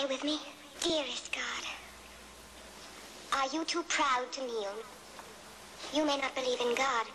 pray with me? Dearest God, are you too proud to kneel? You may not believe in God,